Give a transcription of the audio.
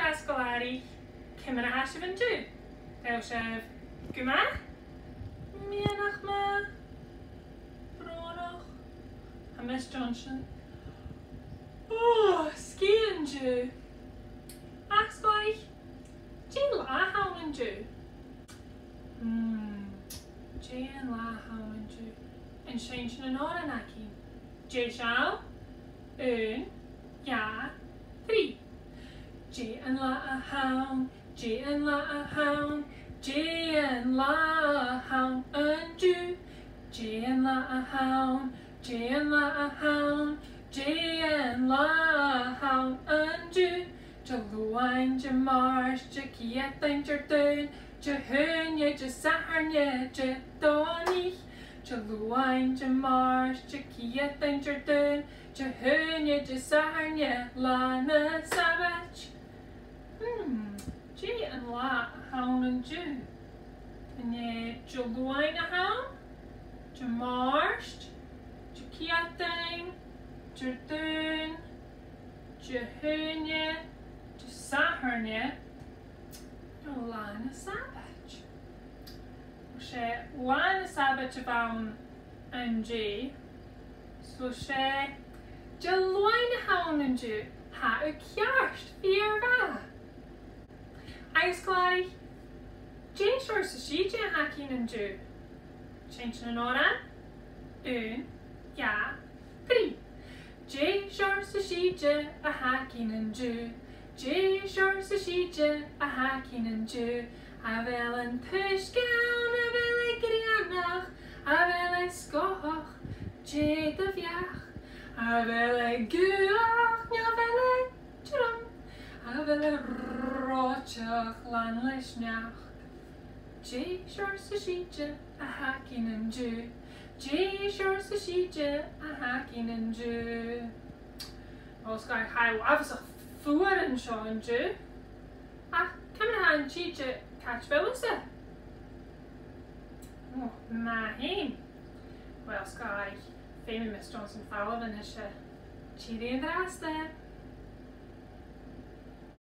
vasculari, cymra hasif yn dw. Fel sef, gyma, mianach ma, bronoch, a Miss Johnson. Oh, ski yn dw. Asgoi, ti'n la hawn dw. Hmm, Jane la hawn siain yn o'r anaki. Jay siaw, un. J and la a hound, J and la a hound, J and la a hound and Jew. J and la a hound, J and la a hound, J and la a hound and Jew. Jaluain, Jamars, Jakiet, Jardun, Jahunya, Jasarnya, Jadoni. Jaluain, Jamars, Jakiet, Jardun, Jahunya, Jasarnya, Lana Savage. Hmm, G and La hawn yn Jew. And ye Jolwain a hawn, Jamarst, Jakiathain, Jardun, Jahunya, Jasahurnya, Lana Savage. She Lana Savage um, a fawn yn G. So she Jolwain a hawn yn Jew. Ha y ciarst, fi'r fa. Hacking yn dw. Change yn ora. Un, ja, tri. J Shore sa si je a hacking yn dw. J Shore sa si je a hacking yn dw. A fel yn pysgawn, a fel ei grianach, a fel ei sgoch, J dy fiach. A fel ei gyrach, nio fel ei trum. A fel ei rochach lan leisneach. J shor sa sheetje a hacking and ju. J shor sa sheetje a hacking and ju. Os gael hau afs a ffwr yn sio yn ju. A ah, cymryd han sheetje catch fel ysa. Oh, ma hyn. Wel, sgai, ffeim Miss Johnson yn hysio. Chiri yn dras there.